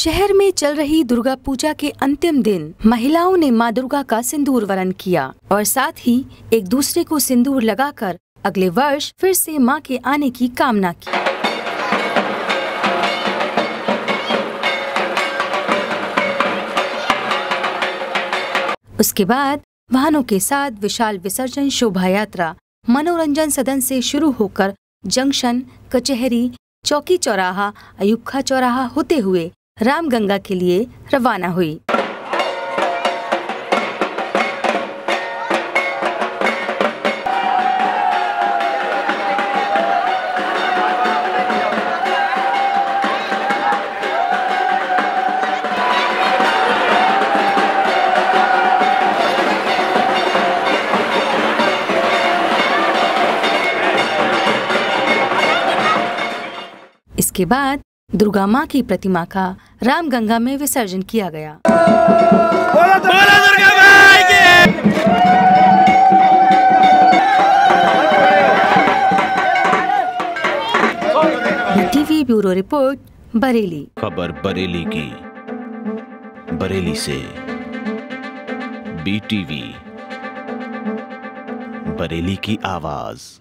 शहर में चल रही दुर्गा पूजा के अंतिम दिन महिलाओं ने माँ दुर्गा का सिंदूर वरण किया और साथ ही एक दूसरे को सिंदूर लगाकर अगले वर्ष फिर से माँ के आने की कामना की। उसके बाद वाहनों के साथ विशाल विसर्जन शोभा यात्रा मनोरंजन सदन से शुरू होकर जंक्शन, कचहरी, चौकी चौराहा अयुखा चौराहा होते हुए रामगंगा के लिए रवाना हुई। इसके बाद दुर्गा माँ की प्रतिमा का रामगंगा में विसर्जन किया गया। बोलो दुर्गा माई की टीवी ब्यूरो रिपोर्ट बरेली। खबर बरेली की। बरेली से बीटीवी बरेली की आवाज़।